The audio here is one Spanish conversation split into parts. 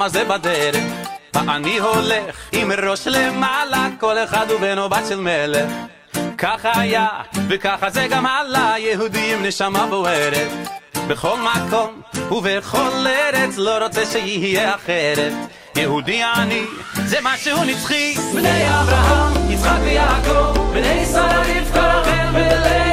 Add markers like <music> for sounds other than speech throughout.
למה זה בדרך. אני הולך עם ראש למעלה, כל אחד הוא בן או בת של מלך. ככה היה, וככה זה גם עלה, עם נשמה בוערת. בכל מקום ובכל ארץ, לא רוצה שיהיה אחרת. יהודי אני, זה משהו נצחי. בני אברהם, יצחק ויעקב, בני ישראל, רבקה, רחל ולאה.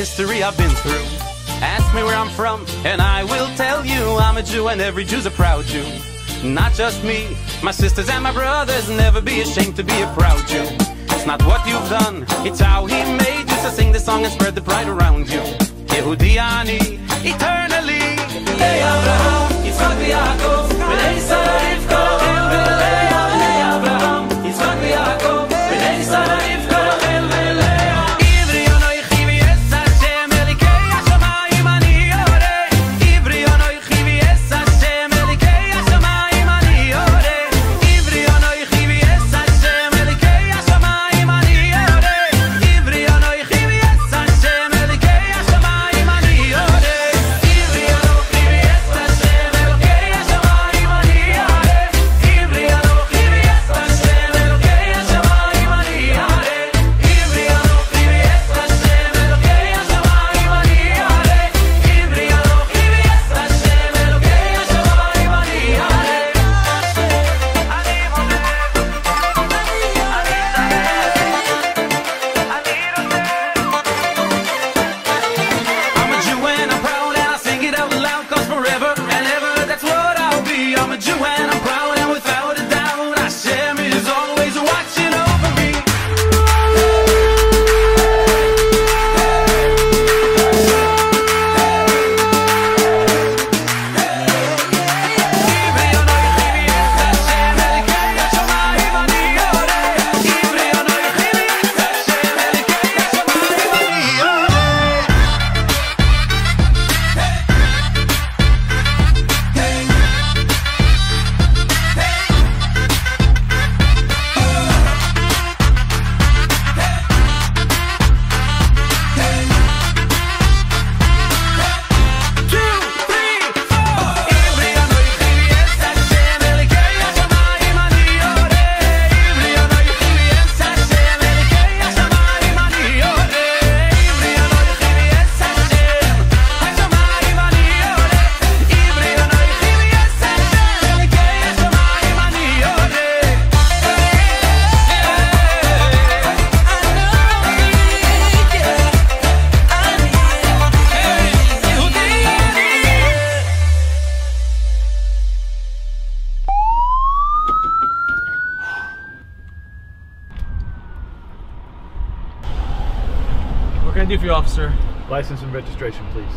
history I've been through. Ask me where I'm from, and I will tell you I'm a Jew, and every Jew's a proud Jew. Not just me, my sisters and my brothers, never be ashamed to be a proud Jew. It's not what you've done, it's how he made you, so sing the song and spread the pride around you. יהודי eternally. Hey, Abraham, יצחק Yaakov, ולעשר רבקו. registration, please.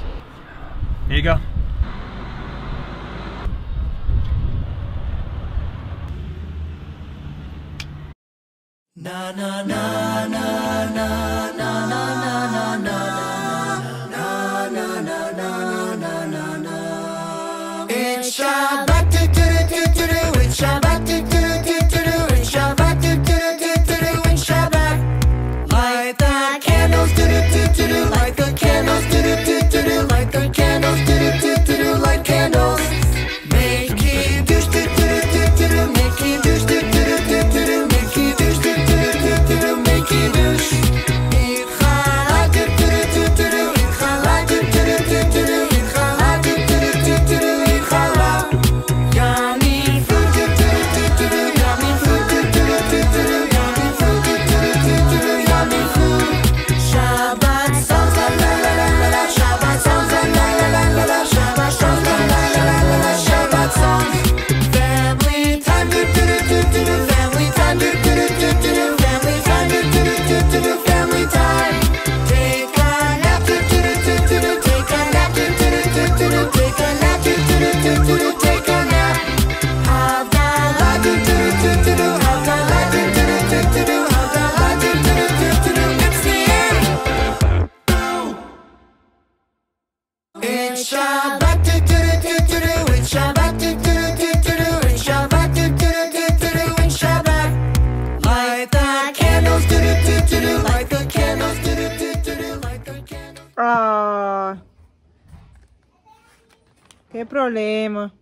Problema.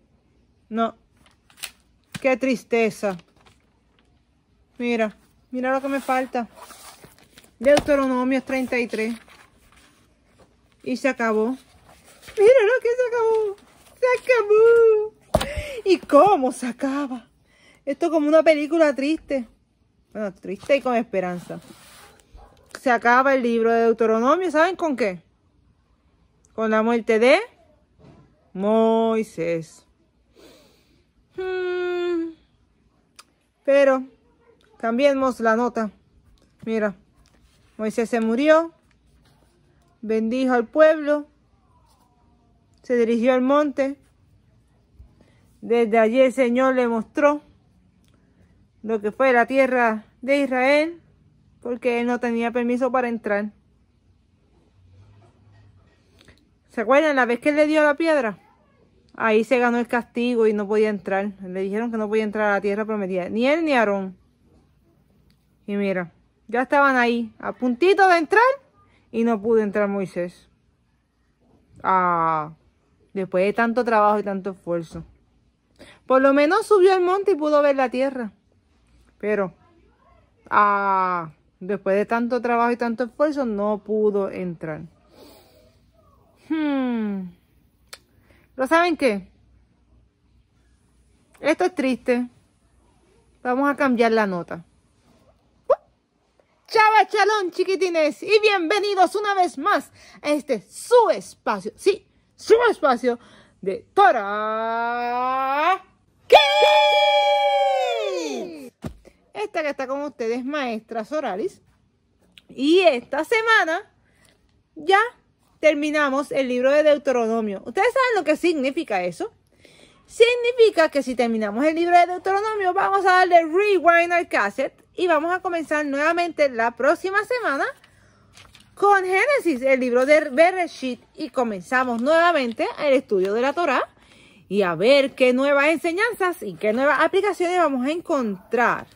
No. Qué tristeza. Mira, mira lo que me falta. Deuteronomio 33. Y se acabó. Mira lo que se acabó. Se acabó. ¿Y cómo se acaba? Esto es como una película triste. Bueno, triste y con esperanza. Se acaba el libro de Deuteronomio. ¿Saben con qué? Con la muerte de Moisés. Hmm. Pero cambiemos la nota. Mira, Moisés se murió, bendijo al pueblo, se dirigió al monte. Desde allí el Señor le mostró lo que fue la tierra de Israel, porque él no tenía permiso para entrar. ¿Se acuerdan la vez que él le dio la piedra? Ahí se ganó el castigo y no podía entrar. Le dijeron que no podía entrar a la tierra prometida. Ni él ni Aarón. Y mira, ya estaban ahí, a puntito de entrar, y no pudo entrar Moisés. Ah, después de tanto trabajo y tanto esfuerzo. Por lo menos subió al monte y pudo ver la tierra. Pero, ah, después de tanto trabajo y tanto esfuerzo, no pudo entrar. Hmm. ¿Pero saben qué? Esto es triste. Vamos a cambiar la nota. Chava chalón, chiquitines, y bienvenidos una vez más a este su espacio, sí, su espacio de Tora Kids. Esta que está con ustedes, maestra Soralis. Y esta semana ya terminamos el libro de Deuteronomio. ¿Ustedes saben lo que significa eso? Significa que si terminamos el libro de Deuteronomio, vamos a darle rewind al cassette y vamos a comenzar nuevamente la próxima semana con Génesis, el libro de Bereshit, y comenzamos nuevamente el estudio de la Torah y a ver qué nuevas enseñanzas y qué nuevas aplicaciones vamos a encontrar.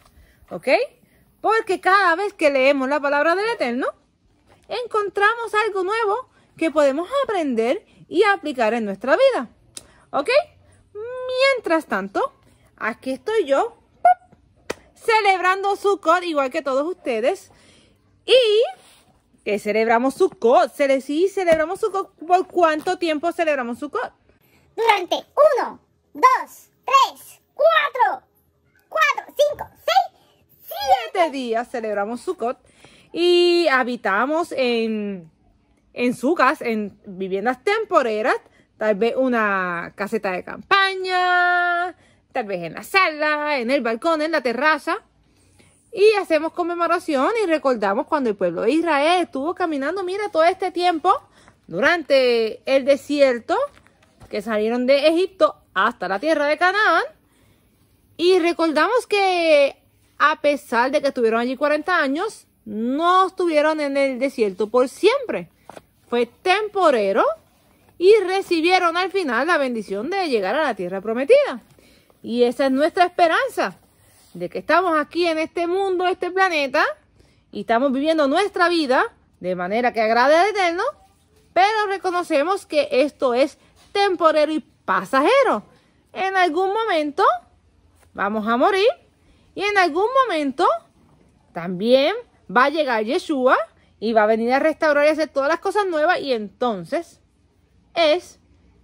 ¿Ok? Porque cada vez que leemos la palabra del Eterno, encontramos algo nuevo que podemos aprender y aplicar en nuestra vida. ¿Ok? Mientras tanto, aquí estoy yo celebrando Sukkot igual que todos ustedes. Y que celebramos Sukkot. Cele sí, celebramos Sukkot. ¿Por cuánto tiempo celebramos Sukkot? Durante uno, dos, tres, cuatro, cuatro, cinco, seis, Siete días celebramos Sukkot. Y habitamos en, en sucas, en viviendas temporeras. Tal vez una caseta de campaña, tal vez en la sala, en el balcón, en la terraza. Y hacemos conmemoración y recordamos cuando el pueblo de Israel estuvo caminando, mira, todo este tiempo durante el desierto, que salieron de Egipto hasta la tierra de Canaán. Y recordamos que a pesar de que estuvieron allí 40 años, no estuvieron en el desierto por siempre. Fue temporero y recibieron al final la bendición de llegar a la tierra prometida. Y esa es nuestra esperanza, de que estamos aquí en este mundo, este planeta, y estamos viviendo nuestra vida de manera que agrade al Eterno, pero reconocemos que esto es temporero y pasajero. En algún momento vamos a morir y en algún momento también va a llegar Yeshua y va a venir a restaurar y hacer todas las cosas nuevas y entonces es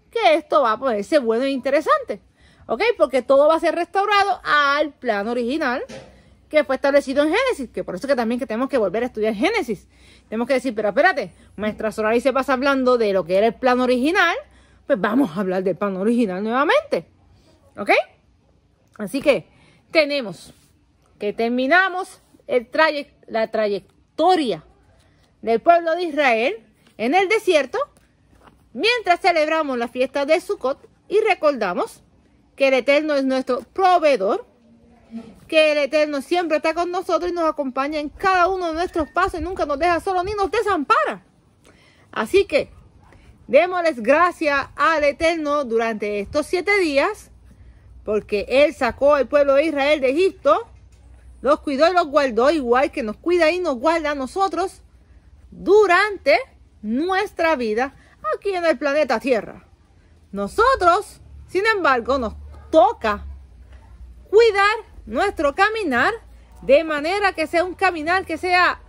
que esto va a ponerse bueno e interesante. ¿Ok? Porque todo va a ser restaurado al plan original que fue establecido en Génesis. Que por eso que también que tenemos que volver a estudiar Génesis. Tenemos que decir, pero espérate, maestra Solari se pasa hablando de lo que era el plan original. Pues vamos a hablar del plan original nuevamente. ¿Ok? Así que tenemos que terminamos el traye la trayectoria del pueblo de Israel en el desierto mientras celebramos la fiesta de Sukkot y recordamos que el Eterno es nuestro proveedor, que el Eterno siempre está con nosotros y nos acompaña en cada uno de nuestros pasos y nunca nos deja solo ni nos desampara. Así que démosles gracias al Eterno durante estos siete días, porque Él sacó al pueblo de Israel de Egipto, los cuidó y los guardó, igual que nos cuida y nos guarda a nosotros durante nuestra vida aquí en el planeta Tierra. Nosotros, sin embargo, nos toca cuidar nuestro caminar de manera que sea un caminar que sea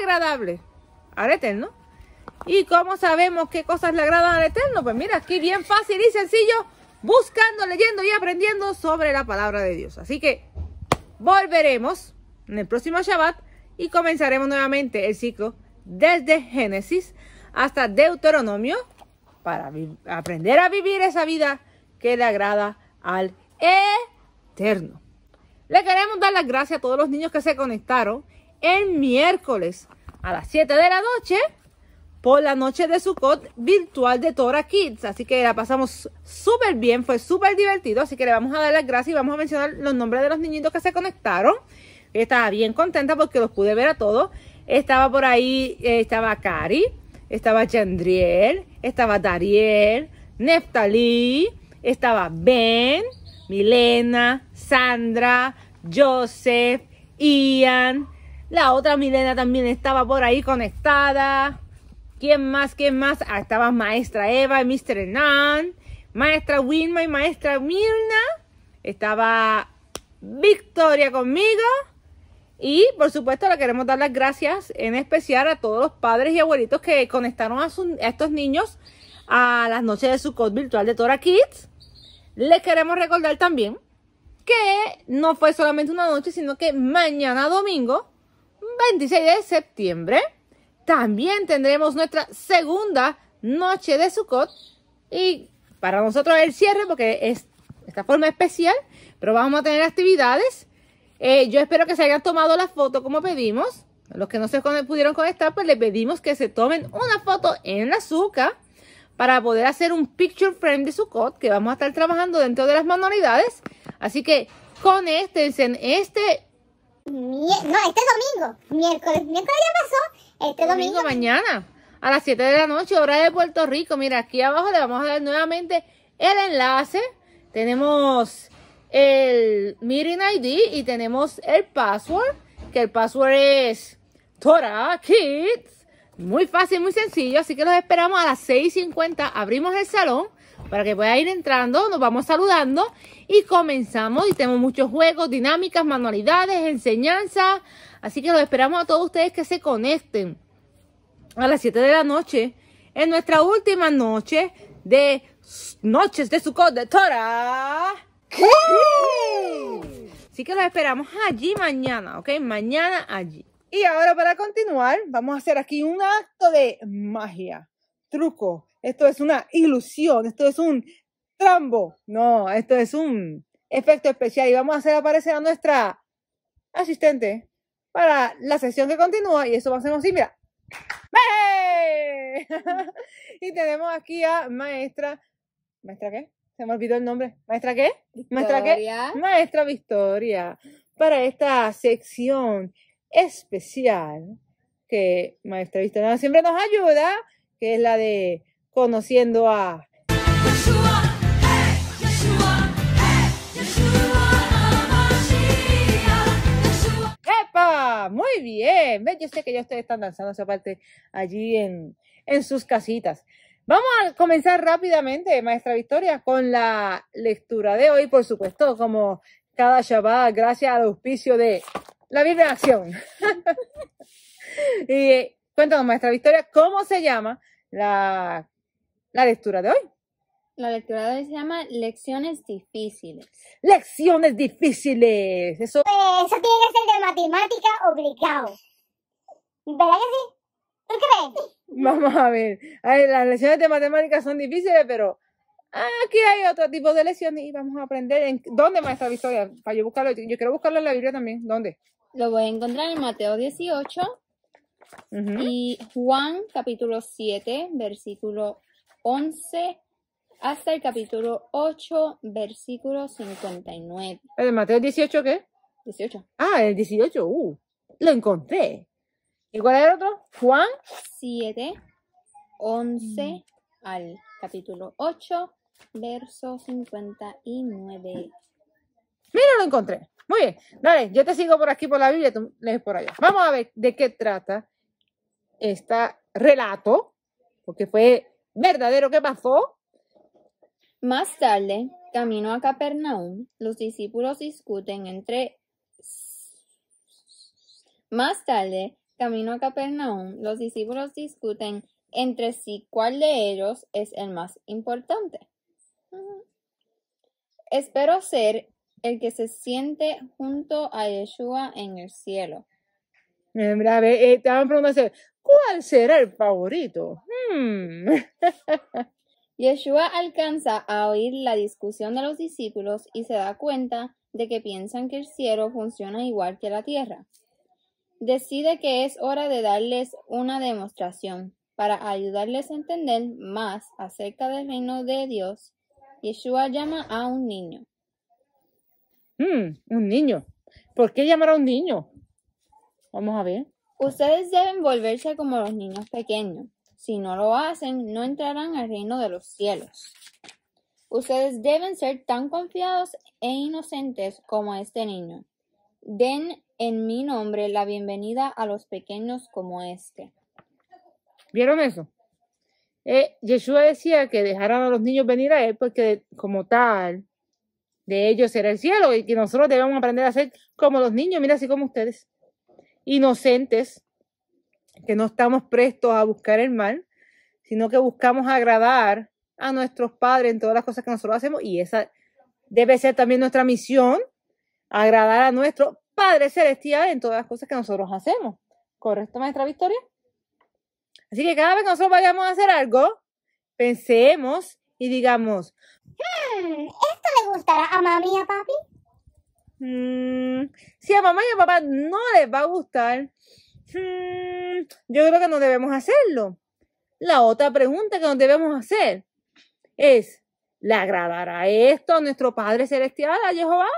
agradable al Eterno. ¿Y cómo sabemos qué cosas le agradan al Eterno? Pues mira, aquí bien fácil y sencillo, buscando, leyendo y aprendiendo sobre la palabra de Dios. Así que volveremos en el próximo Shabbat y comenzaremos nuevamente el ciclo desde Génesis hasta Deuteronomio para aprender a vivir esa vida que le agrada al Eterno. Le queremos dar las gracias a todos los niños que se conectaron el miércoles a las 7 de la noche por la noche de Sukkot virtual de Torah Kids. Así que la pasamos súper bien, fue súper divertido. Así que le vamos a dar las gracias y vamos a mencionar los nombres de los niñitos que se conectaron. Estaba bien contenta porque los pude ver a todos. Estaba por ahí, eh, estaba Cari, estaba Chandriel, estaba Dariel, Neftalí, estaba Ben, Milena, Sandra, Joseph, Ian. La otra Milena también estaba por ahí conectada. ¿Quién más? ¿Quién más? Ah, estaba maestra Eva y Mr. Hernán, maestra Wilma y maestra Mirna. Estaba Victoria conmigo. Y por supuesto le queremos dar las gracias en especial a todos los padres y abuelitos que conectaron a, estos niños a las noches de su virtual de Tora Kids. Les queremos recordar también que no fue solamente una noche, sino que mañana domingo, 26 de septiembre, también tendremos nuestra segunda noche de Sukkot. Y para nosotros el cierre, porque es esta forma especial, pero vamos a tener actividades. Eh, yo espero que se hayan tomado la foto como pedimos. Los que no se pudieron conectar, pues les pedimos que se tomen una foto en la azúcar para poder hacer un picture frame de Sukkot que vamos a estar trabajando dentro de las manualidades. Así que conéctense en este no, este domingo. Miércoles. Miércoles ya pasó. Este domingo. domingo mañana a las 7 de la noche, hora de Puerto Rico. Mira, aquí abajo le vamos a dar nuevamente el enlace. Tenemos el meeting ID y tenemos el password, que el password es Torah Kids. Muy fácil, muy sencillo. Así que los esperamos a las 6.50. Abrimos el salón para que pueda ir entrando. Nos vamos saludando y comenzamos. Y tenemos muchos juegos, dinámicas, manualidades, enseñanza. Así que los esperamos a todos ustedes que se conecten a las 7 de la noche en nuestra última noche de Noches de Sukkot de Torah. Así que los esperamos allí mañana, ¿ok? Mañana allí. Y ahora para continuar, vamos a hacer aquí un acto de magia, truco. Esto es una ilusión, esto es un trambo. No, esto es un efecto especial y vamos a hacer aparecer a nuestra asistente para la sesión que continúa y eso va a ser así, mira. ¡Hey! <laughs> y tenemos aquí a maestra. ¿Maestra qué? Se me olvidó el nombre. ¿Maestra qué? ¿Maestra qué? Victoria. Maestra Victoria. Para esta sección especial que Maestra Victoria siempre nos ayuda, que es la de conociendo a ¡Epa! Muy bien. Yo sé que ya ustedes están danzando esa parte allí en, en sus casitas. Vamos a comenzar rápidamente, maestra Victoria, con la lectura de hoy, por supuesto, como cada Shabbat, gracias al auspicio de la Acción. <laughs> y eh, cuéntanos, maestra Victoria, ¿cómo se llama la, la lectura de hoy? La lectura de hoy se llama Lecciones difíciles. Lecciones difíciles. Eso Pues, eso tiene que ser de matemática obligado. ¿Verdad que sí? Vamos a ver. A ver, las lecciones de matemáticas son difíciles, pero aquí hay otro tipo de lecciones y vamos a aprender. En, ¿Dónde, maestra Victoria? Para yo buscarlo. Yo quiero buscarlo en la Biblia también. ¿Dónde? Lo voy a encontrar en Mateo 18 Ujú. y Juan capítulo 7, versículo 11 hasta el capítulo 8, versículo 59. ¿El de Mateo 18 qué? 18. Ah, el 18. Uh, lo encontré. ¿Y cuál es el otro? Juan. 7, 11 al capítulo 8, verso 59. Mira, lo encontré. Muy bien. Dale, yo te sigo por aquí por la Biblia, tú lees por allá. Vamos a ver de qué trata este relato porque fue verdadero que pasó. Más tarde, camino a Capernaum, los discípulos discuten entre Más tarde, camino a Capernaum, los discípulos discuten entre sí cuál de ellos es el más importante. Espero ser el que se siente junto a Yeshua en el cielo. Mira, ver, eh, a preguntar, ¿cuál será el favorito? Hmm. <laughs> Yeshua alcanza a oír la discusión de los discípulos y se da cuenta de que piensan que el cielo funciona igual que la tierra. Decide que es hora de darles una demostración para ayudarles a entender más acerca del reino de Dios. Yeshua llama a un niño. Hmm, un niño. ¿Por qué llamar a un niño? Vamos a ver. Ustedes deben volverse como los niños pequeños. Si no lo hacen, no entrarán al reino de los cielos. Ustedes deben ser tan confiados e inocentes como este niño. Den en mi nombre la bienvenida a los pequeños como este. ¿Vieron eso? Eh, Yeshua decía que dejaran a los niños venir a él porque como tal, de ellos era el cielo y que nosotros debemos aprender a ser como los niños, mira así como ustedes, inocentes, que no estamos prestos a buscar el mal, sino que buscamos agradar a nuestros padres en todas las cosas que nosotros hacemos y esa debe ser también nuestra misión, agradar a nuestro Padre Celestial en todas las cosas que nosotros hacemos. ¿Correcto, maestra Victoria? Así que cada vez que nosotros vayamos a hacer algo, pensemos y digamos, Hmm, ¿esto le gustará a mami y a papi? "Mm, si a mamá y a papá no les va a gustar, mm, yo creo que no debemos hacerlo. La otra pregunta que nos debemos hacer es, ¿le agradará esto a nuestro Padre Celestial, a Jehová?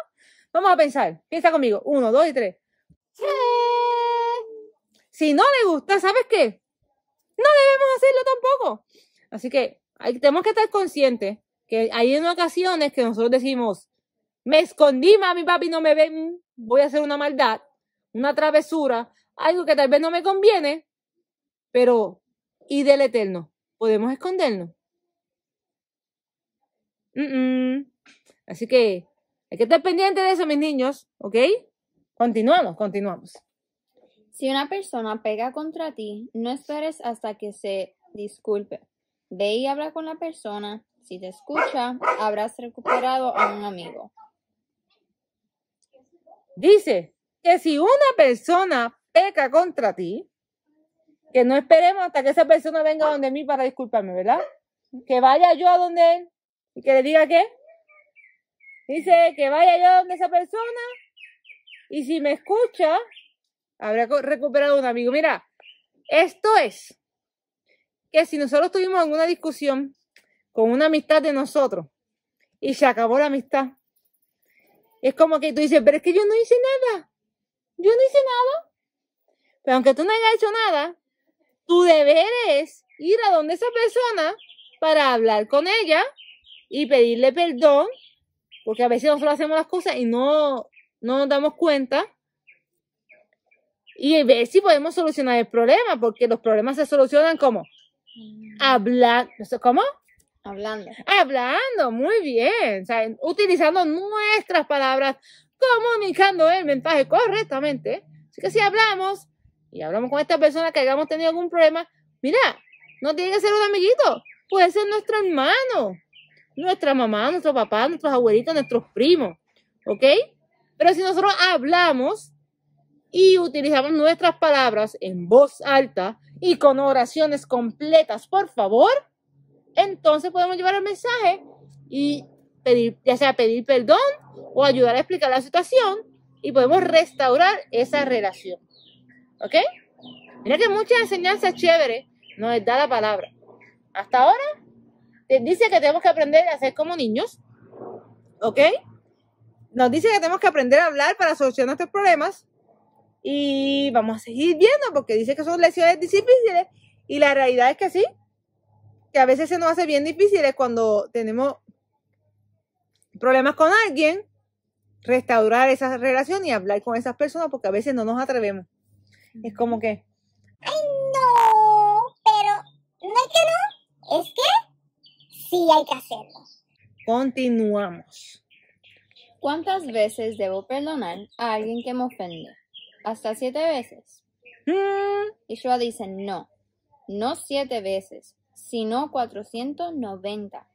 Vamos a pensar, piensa conmigo, uno, dos y tres. Si no le gusta, ¿sabes qué? No debemos hacerlo tampoco. Así que hay- tenemos que estar conscientes que hay en ocasiones que nosotros decimos, me escondí, mami, papi, no me ven, voy a hacer una maldad, una travesura, algo que tal vez no me conviene, pero ¿y del eterno? ¿Podemos escondernos? Mm, mm. Así que hay que estar pendiente de eso, mis niños, ¿ok? Continuamos, continuamos. Si una persona pega contra ti, no esperes hasta que se disculpe. Ve y habla con la persona. Si te escucha, habrás recuperado a un amigo. Dice que si una persona peca contra ti, que no esperemos hasta que esa persona venga donde mí para disculparme, ¿verdad? Que vaya yo a donde él y que le diga qué. Dice que vaya yo donde esa persona y si me escucha, habrá recuperado un amigo. Mira, esto es que si nosotros tuvimos alguna discusión con una amistad de nosotros y se acabó la amistad, es como que tú dices, pero es que yo no hice nada. Yo no hice nada. Pero aunque tú no hayas hecho nada, tu deber es ir a donde esa persona para hablar con ella y pedirle perdón, porque a veces nosotros hacemos las cosas y no, no nos damos cuenta. Y ver si podemos solucionar el problema, porque los problemas se solucionan como hablar, ¿cómo? Hablando. Hablando, muy bien. O sea, utilizando nuestras palabras, comunicando el mensaje correctamente. Así que si hablamos y hablamos con esta persona que hayamos tenido algún problema, mira, no tiene que ser un amiguito, puede ser nuestro hermano, nuestra mamá, nuestro papá, nuestros abuelitos, nuestros primos, ¿ok? Pero si nosotros hablamos y utilizamos nuestras palabras en voz alta y con oraciones completas, por favor, entonces podemos llevar el mensaje y pedir, ya sea pedir perdón o ayudar a explicar la situación y podemos restaurar esa relación. ¿Ok? Mira que muchas enseñanzas chéveres nos da la palabra. Hasta ahora dice que tenemos que aprender a ser como niños. ¿Ok? Nos dice que tenemos que aprender a hablar para solucionar nuestros problemas. Y vamos a seguir viendo porque dice que son lecciones difíciles. Y la realidad es que sí, que a veces se nos hace bien difíciles cuando tenemos problemas con alguien, restaurar esa relación y hablar con esas personas porque a veces no nos atrevemos. Es como que, Ay, no, pero no es que no sí hay que hacerlo. Continuamos. ¿Cuántas veces debo perdonar a alguien que me ofende? ¿Hasta siete veces? Mm, Yeshua dice no, no siete veces, sino 490.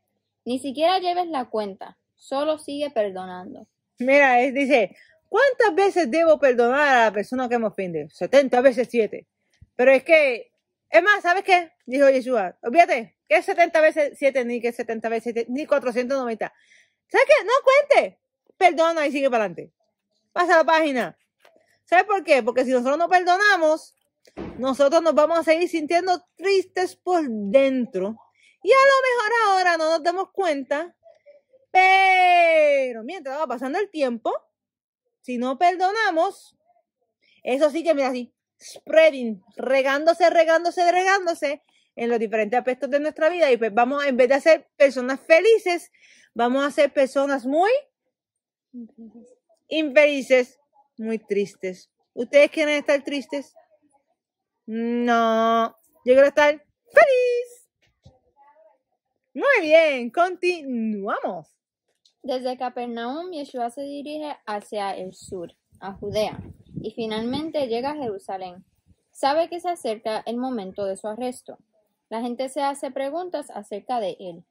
Ni siquiera lleves la cuenta, solo sigue perdonando. mira, es- dice, ¿cuántas veces debo perdonar a la persona que me ofende? 70 veces 7. Pero es que, es más, ¿sabes qué? Dijo Yeshua, olvídate, que es 70 veces 7, ni que es 70 veces 7, ni 490. ¿Sabes qué? No cuente. Perdona y sigue para adelante. Pasa la página. ¿Sabes por qué? Porque si nosotros no perdonamos, nosotros nos vamos a seguir sintiendo tristes por dentro. Y a lo mejor ahora no nos damos cuenta, pero mientras va pasando el tiempo, si no perdonamos, eso sí que mira así, spreading, regándose, regándose, regándose en los diferentes aspectos de nuestra vida y pues vamos, en vez de ser personas felices, vamos a ser personas muy infelices, muy tristes. ¿Ustedes quieren estar tristes? No, yo quiero estar feliz. Muy bien, continuamos. Desde Capernaum, Yeshua se dirige hacia el sur, a Judea, y finalmente llega a Jerusalén. Sabe que se acerca el momento de su arresto. La gente se hace preguntas acerca de él.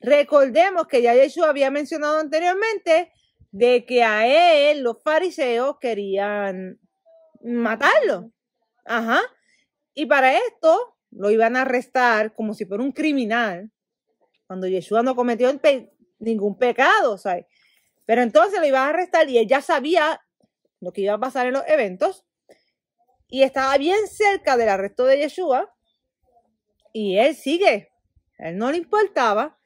Recordemos que ya Jesús había mencionado anteriormente de que a él los fariseos querían matarlo. Ajá. Y para esto lo iban a arrestar como si fuera un criminal, cuando Yeshua no cometió ningún pecado, ¿sabes? Pero entonces lo iban a arrestar y él ya sabía lo que iba a pasar en los eventos y estaba bien cerca del arresto de Yeshua y él sigue. Él no le importaba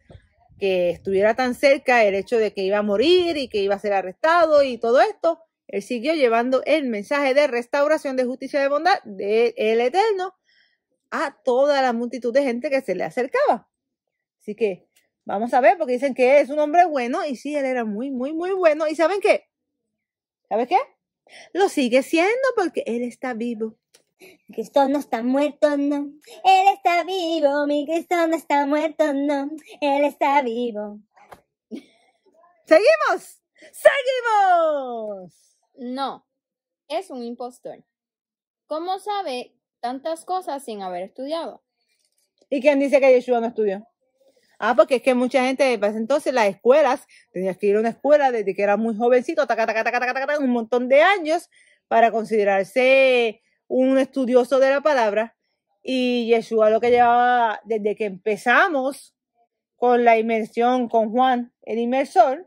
que estuviera tan cerca el hecho de que iba a morir y que iba a ser arrestado y todo esto, él siguió llevando el mensaje de restauración, de justicia y de bondad del Eterno a toda la multitud de gente que se le acercaba. Así que vamos a ver, porque dicen que es un hombre bueno y sí, él era muy, muy, muy bueno. ¿Y saben qué? ¿Sabes qué? Lo sigue siendo porque él está vivo. Cristo no está muerto, no. Él está vivo, mi Cristo no está muerto, no. Él está vivo. ¡Seguimos! ¡Seguimos! No, es un impostor. ¿Cómo sabe tantas cosas sin haber estudiado? ¿Y quién dice que Yeshua no estudió? Ah, porque es que mucha gente, pues entonces las escuelas, tenías que ir a una escuela desde que era muy jovencito, taca, taca, taca, taca, un montón de años para considerarse un estudioso de la palabra. Y Yeshua lo que llevaba desde que empezamos con la inmersión con Juan, el inmersor,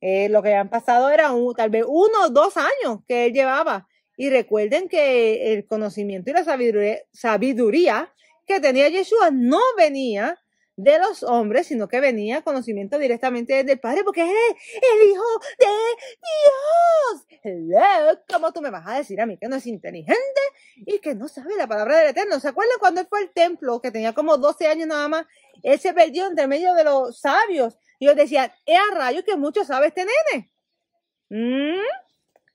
eh, lo que han pasado era tal vez uno o dos años que él llevaba. Y recuerden que el conocimiento y la sabiduría, sabiduría que tenía Yeshua no venía de los hombres, sino que venía conocimiento directamente del Padre, porque es el Hijo de Dios. Hello, ¿cómo tú me vas a decir a mí que no es inteligente y que no sabe la palabra del Eterno? ¿Se acuerdan cuando él fue al templo, que tenía como 12 años nada más? Él se perdió entre medio de los sabios y ellos decían, es a rayo que mucho sabe este nene. ¿Mm?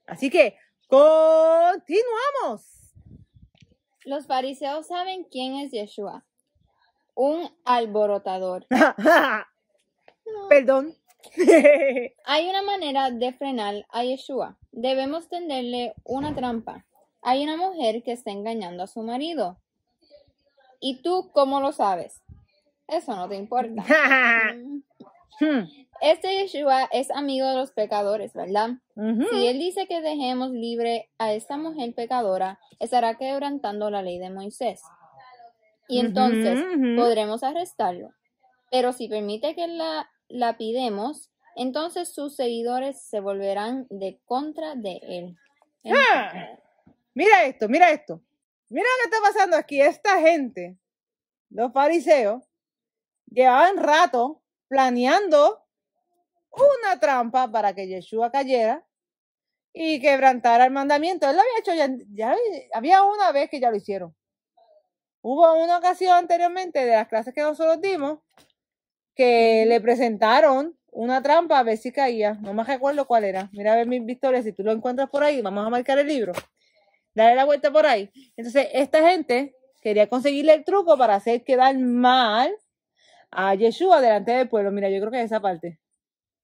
Así que, continuamos. Los fariseos saben quién es Yeshua. Un alborotador. <laughs> Perdón. <laughs> Hay una manera de frenar a Yeshua. Debemos tenderle una trampa. Hay una mujer que está engañando a su marido. ¿Y tú cómo lo sabes? Eso no te importa. Mm. <laughs> Hmm. Este Yeshua es amigo de los pecadores, ¿verdad? Si él dice que dejemos libre a esta mujer pecadora, estará quebrantando la ley de Moisés. Y entonces podremos arrestarlo. Pero si permite que la, la pidemos, entonces sus seguidores se volverán de contra de él. Ah. Mira esto, mira esto. Mira lo que está pasando aquí. Esta gente, los fariseos, llevaban rato planeando una trampa para que Yeshua cayera y quebrantara el mandamiento. Él lo había hecho ya, ya había una vez que ya lo hicieron. Hubo una ocasión anteriormente de las clases que nosotros dimos que le presentaron una trampa a ver si caía. No me recuerdo cuál era. Mira a ver mis victorias. Si tú lo encuentras por ahí, vamos a marcar el libro. Dale la vuelta por ahí. Entonces, esta gente quería conseguirle el truco para hacer quedar mal a Yeshua delante del pueblo. Mira, yo creo que es esa parte.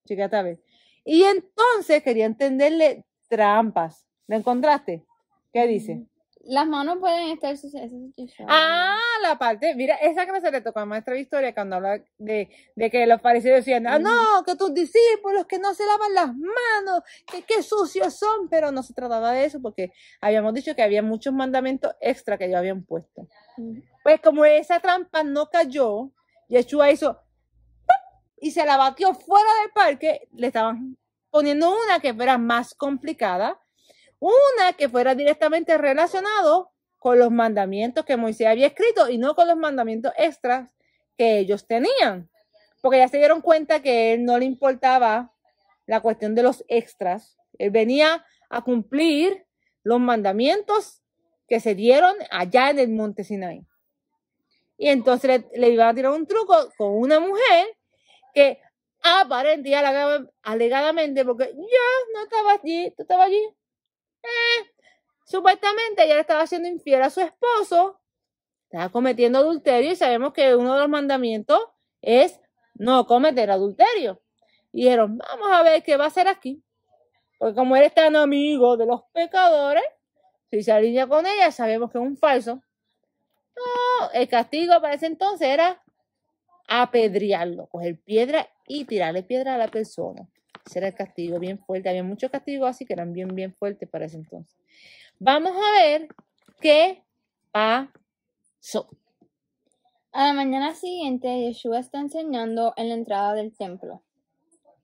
Chiquita, a ver. Y entonces quería entenderle trampas. ¿La encontraste? ¿Qué dice? Las manos pueden estar Yeshua. Ah, la parte, mira, esa clase le tocó a maestra de historia cuando habla de, de que los fariseos decían, ah, no, que tus discípulos que no se lavan las manos, que qué sucios son, pero no se trataba de eso porque habíamos dicho que había muchos mandamientos extra que ellos habían puesto. Pues como esa trampa no cayó, Yeshua hizo y se la batió fuera del parque, le estaban poniendo una que fuera más complicada, una que fuera directamente relacionado con los mandamientos que Moisés había escrito y no con los mandamientos extras que ellos tenían. Porque ya se dieron cuenta que él no le importaba la cuestión de los extras. Él venía a cumplir los mandamientos que se dieron allá en el monte Sinai. Y entonces le, iban a tirar un truco con una mujer que aparente y alega- alegadamente, porque yo no estaba allí, tú estabas allí. Eh, supuestamente ella estaba siendo infiel a su esposo, estaba cometiendo adulterio y sabemos que uno de los mandamientos es no cometer adulterio. Y dijeron, vamos a ver qué va a hacer aquí. Porque como él es tan amigo de los pecadores, si se alinea con ella, sabemos que es un falso. No, el castigo para ese entonces era apedrearlo, coger piedra y tirarle piedra a la persona. Ese era el castigo bien fuerte. Había muchos castigos así que eran bien, bien fuertes para ese entonces. Vamos a ver qué pasó. A la mañana siguiente, Yeshua está enseñando en la entrada del templo.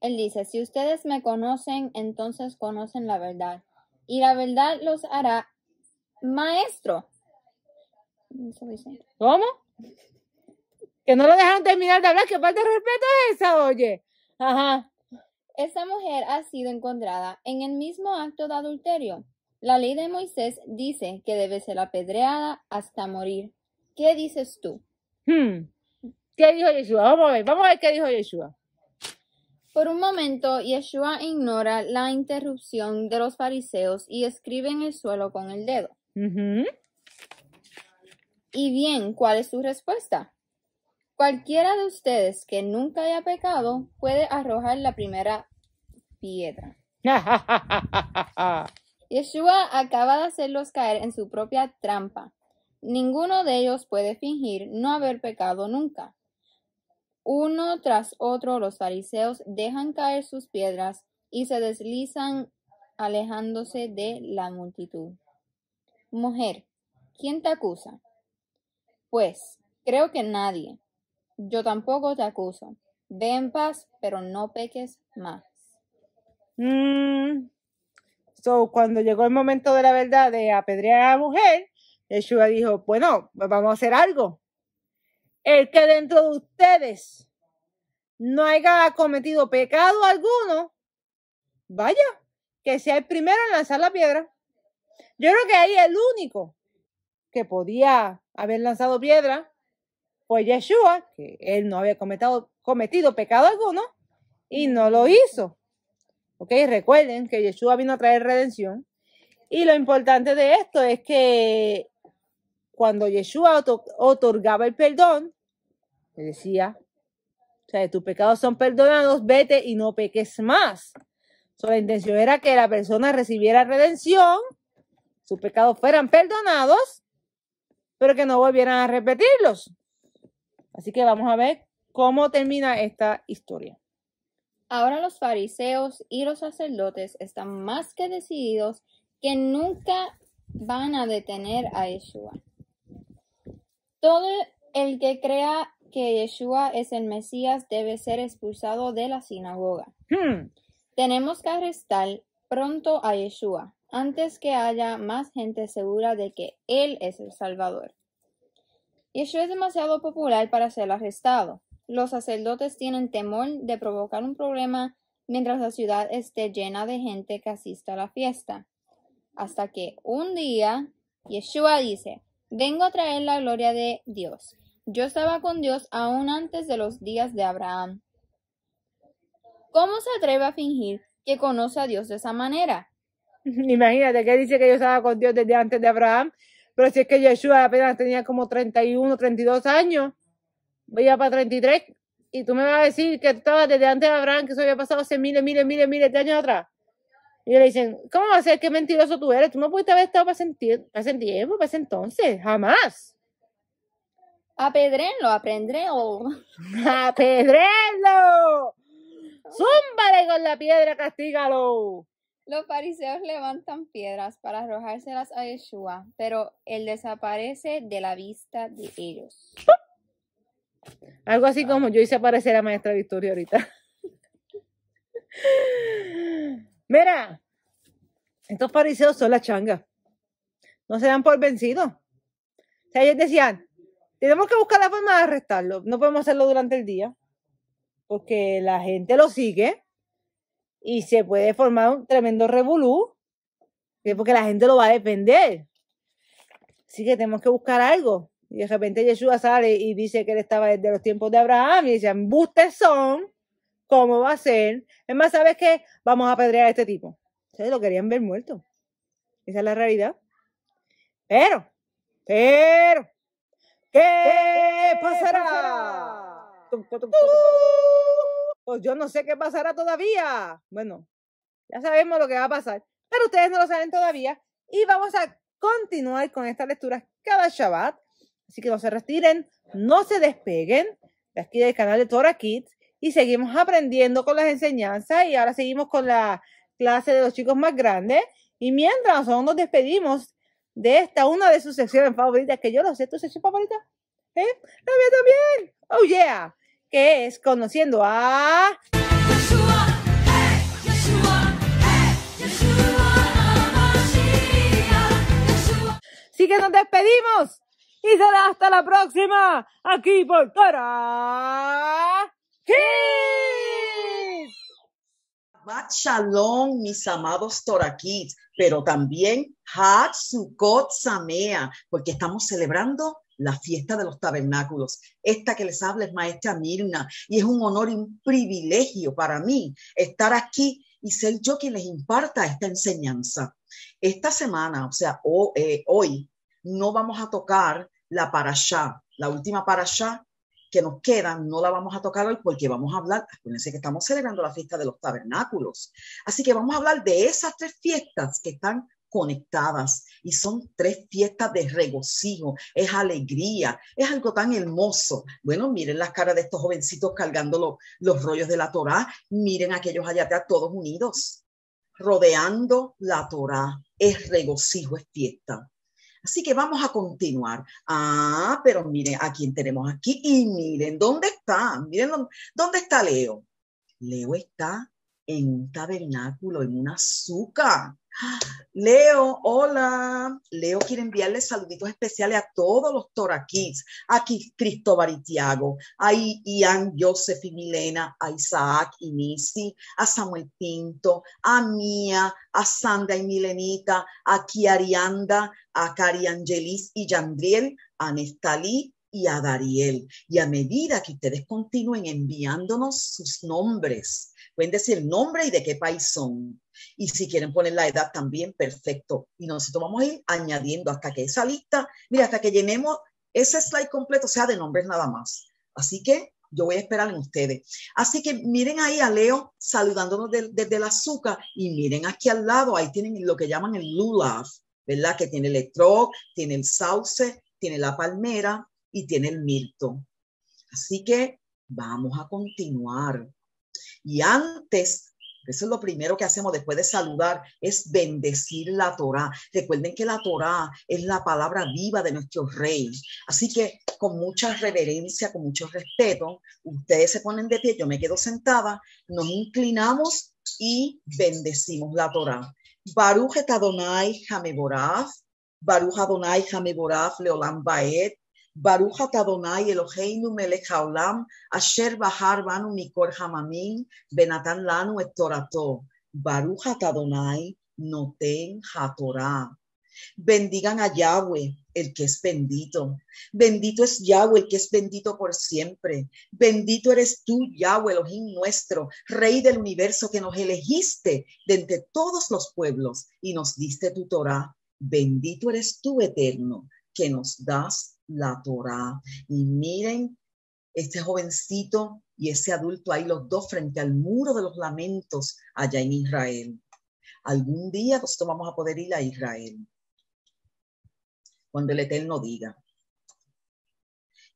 Él dice, si ustedes me conocen, entonces conocen la verdad. Y la verdad los hará maestro. ¿Cómo? Que no lo dejaron terminar de hablar. ¿Qué falta de respeto es esa, oye? Ajá. Esta mujer ha sido encontrada en el mismo acto de adulterio. La ley de Moisés dice que debe ser apedreada hasta morir. ¿Qué dices tú? Hmm. ¿Qué dijo Yeshua? Vamos a ver, vamos a ver qué dijo Yeshua. Por un momento, Yeshua ignora la interrupción de los fariseos y escribe en el suelo con el dedo. Y bien, ¿cuál es su respuesta? Cualquiera de ustedes que nunca haya pecado puede arrojar la primera piedra. <laughs> Yeshua acaba de hacerlos caer en su propia trampa. Ninguno de ellos puede fingir no haber pecado nunca. Uno tras otro los fariseos dejan caer sus piedras y se deslizan alejándose de la multitud. Mujer, ¿quién te acusa? Pues, creo que nadie. Yo tampoco te acuso. Ve en paz, pero no peques más. Mm. So, cuando llegó el momento de la verdad de apedrear a la mujer, Yeshua dijo, bueno, vamos a hacer algo. El que dentro de ustedes no haya cometido pecado alguno, vaya, que sea el primero en lanzar la piedra. Yo creo que ahí el único que podía haber lanzado piedra fue Yeshua, que él no había cometido, pecado alguno y no lo hizo. ¿Ok? Recuerden que Yeshua vino a traer redención. Y lo importante de esto es que cuando Yeshua oto- otorgaba el perdón, le decía, o sea, tus pecados son perdonados, vete y no peques más. So, la intención era que la persona recibiera redención, sus pecados fueran perdonados, pero que no volvieran a repetirlos. Así que vamos a ver cómo termina esta historia. Ahora los fariseos y los sacerdotes están más que decididos que nunca van a detener a Yeshua. Todo el que crea que Yeshua es el Mesías debe ser expulsado de la sinagoga. Hmm. Tenemos que arrestar pronto a Yeshua antes que haya más gente segura de que Él es el Salvador. Yeshua es demasiado popular para ser arrestado. Los sacerdotes tienen temor de provocar un problema mientras la ciudad esté llena de gente que asista a la fiesta. Hasta que un día Yeshua dice, vengo a traer la gloria de Dios. Yo estaba con Dios aún antes de los días de Abraham. ¿Cómo se atreve a fingir que conoce a Dios de esa manera? <laughs> Imagínate que dice que yo estaba con Dios desde antes de Abraham, pero si es que Yeshua apenas tenía como 31, 32 años, voy a para 33 y tú me vas a decir que tú estabas desde antes de Abraham, que eso había pasado hace miles, miles, miles, miles de años atrás. Y le dicen, ¿cómo va a ser? Qué mentiroso tú eres. Tú no pudiste haber estado para ese, para ese tiempo, para ese entonces. Jamás. Apedrenlo, aprendrelo. <laughs> ¡Apedrelo! <laughs> ¡Zúmbale con la piedra, castígalo! Los fariseos levantan piedras para arrojárselas a Yeshua, pero él desaparece de la vista de ellos. Algo así como yo hice aparecer a Maestra Victoria ahorita. Mira, estos fariseos son la changa. No se dan por vencidos. O sea, ellos decían, tenemos que buscar la forma de arrestarlo. No podemos hacerlo durante el día. Porque la gente lo sigue y se puede formar un tremendo revolú. que Porque la gente lo va a defender. Así que tenemos que buscar algo. Y de repente Yeshua sale y dice que él estaba desde los tiempos de Abraham. Y dicen, embustes son. ¿Cómo va a ser? Es más, ¿sabes qué? Vamos a apedrear a este tipo. Ustedes lo querían ver muerto. Esa es la realidad. Pero, pero, ¿qué pasará? Tum, tum, tum, tum. Pues yo no sé qué pasará todavía. Bueno, ya sabemos lo que va a pasar, pero ustedes no lo saben todavía. Y vamos a continuar con esta lectura cada Shabbat. Así que no se retiren, no se despeguen de aquí del canal de Torah Kids y seguimos aprendiendo con las enseñanzas y ahora seguimos con la clase de los chicos más grandes. Y mientras nosotros nos despedimos de esta, una de sus secciones favoritas, que yo no sé, ¿tu sección favorita? ¿Eh? La mía también. Oh, yeah. Que es conociendo a... Así que nos despedimos. Y será hasta la próxima. Aquí por Torah Kids. Shabbat Shalom, mis amados Torakids, pero también Hat Sukkot Samea, porque estamos celebrando la fiesta de los tabernáculos. Esta que les habla es maestra Mirna y es un honor y un privilegio para mí estar aquí y ser yo quien les imparta esta enseñanza. Esta semana, o sea, eh, hoy, no vamos a tocar la parashá, la última parashá que nos quedan, no la vamos a tocar hoy porque vamos a hablar, acuérdense que estamos celebrando la fiesta de los tabernáculos. Así que vamos a hablar de esas tres fiestas que están conectadas y son tres fiestas de regocijo, es alegría, es algo tan hermoso. Bueno, miren las caras de estos jovencitos cargando lo- los rollos de la Torá, miren aquellos allá atrás todos unidos, rodeando la Torá, es regocijo, es fiesta. Así que vamos a continuar. Ah, pero miren a quién tenemos aquí y miren dónde está. Miren dónde, dónde está Leo. Leo está en un tabernáculo, en una azúcar. Leo, hola. Leo quiere enviarle saluditos especiales a todos los Toraquis. Aquí Cristóbal y Tiago, a Ian, Joseph y Milena, a Isaac y Missy, a Samuel Pinto, a Mía, a Sandra y Milenita, a Kiarianda, a Cari Angelis y Yandriel, a Nestalí y a Dariel. Y a medida que ustedes continúen enviándonos sus nombres, pueden decir nombre y de qué país son. Y si quieren poner la edad también, perfecto. Y nosotros vamos a ir añadiendo hasta que esa lista, mira, hasta que llenemos ese slide completo, sea de nombres nada más. Así que yo voy a esperar en ustedes. Así que miren ahí a Leo saludándonos desde el azúcar y miren aquí al lado, ahí tienen lo que llaman el lulav, ¿verdad? Que tiene el etrog, tiene el sauce, tiene la palmera y tiene el mirto. Así que vamos a continuar. Y antes, eso es lo primero que hacemos después de saludar, es bendecir la Torá. Recuerden que la Torá es la palabra viva de nuestro rey. Así que con mucha reverencia, con mucho respeto, ustedes se ponen de pie, yo me quedo sentada, nos inclinamos y bendecimos la Torá. Baruch et Adonai Hameboraf, Baruch Adonai Hameboraf Leolam Baet, Baruch Adonai Eloheinu melech haolam, asher bahar banu mikor hamamim, benatan lanu et torato. Baruch Adonai noten hatorá. Bendigan a Yahweh, el que es bendito. Bendito es Yahweh, el que es bendito por siempre. Bendito eres tú, Yahweh, Elohim nuestro, Rey del universo, que nos elegiste de entre todos los pueblos y nos diste tu Torah. Bendito eres tú, eterno, que nos das la Torah. Y miren este jovencito y ese adulto ahí, los dos frente al muro de los lamentos allá en Israel. Algún día nosotros vamos a poder ir a Israel, cuando el Eterno diga.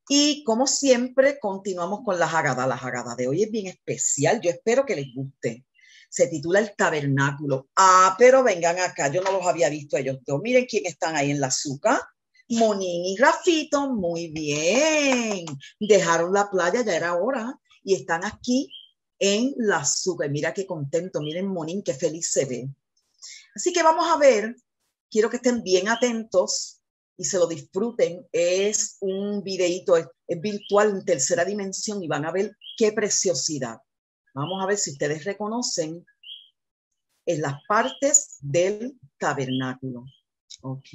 Y como siempre, continuamos con la Haggadah. La Haggadah de hoy es bien especial. Yo espero que les guste. Se titula El Tabernáculo. Ah, pero vengan acá. Yo no los había visto ellos dos. Miren quién están ahí en la azúcar. Monín y Rafito, muy bien. Dejaron la playa, ya era hora, y están aquí en la azúcar. Mira qué contento, miren Monín, qué feliz se ve. Así que vamos a ver, quiero que estén bien atentos y se lo disfruten. Es un videíto, es, es virtual en tercera dimensión y van a ver qué preciosidad. Vamos a ver si ustedes reconocen en las partes del tabernáculo. Ok.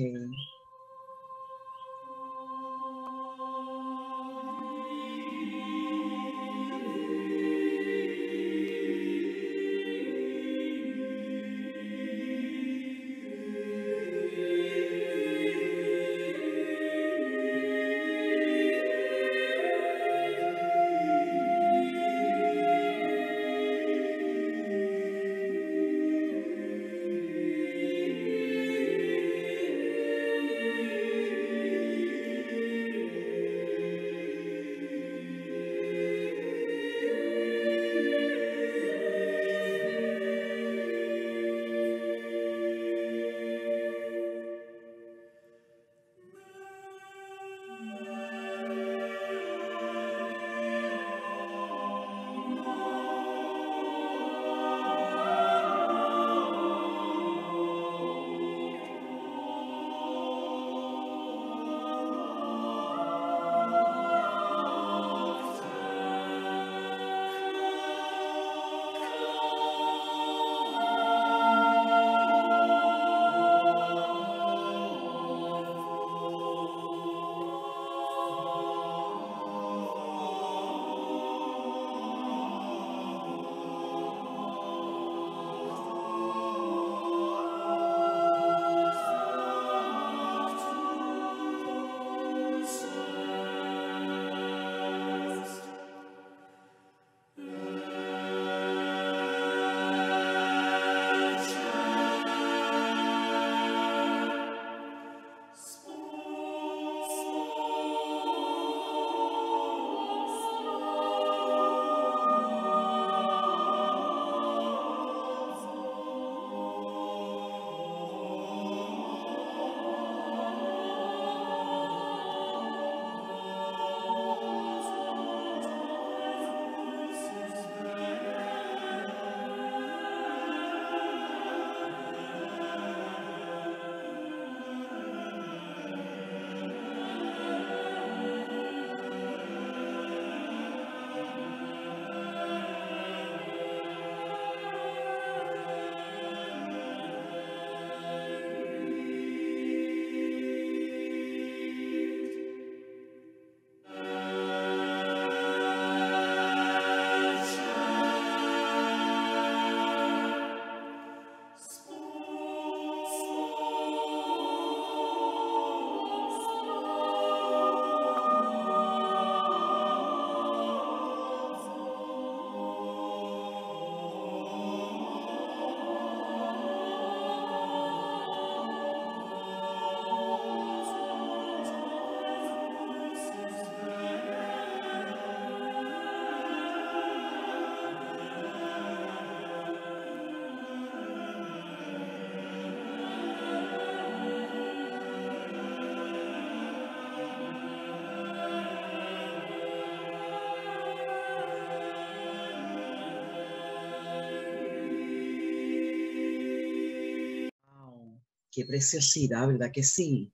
Preciosidad, ¿verdad que sí?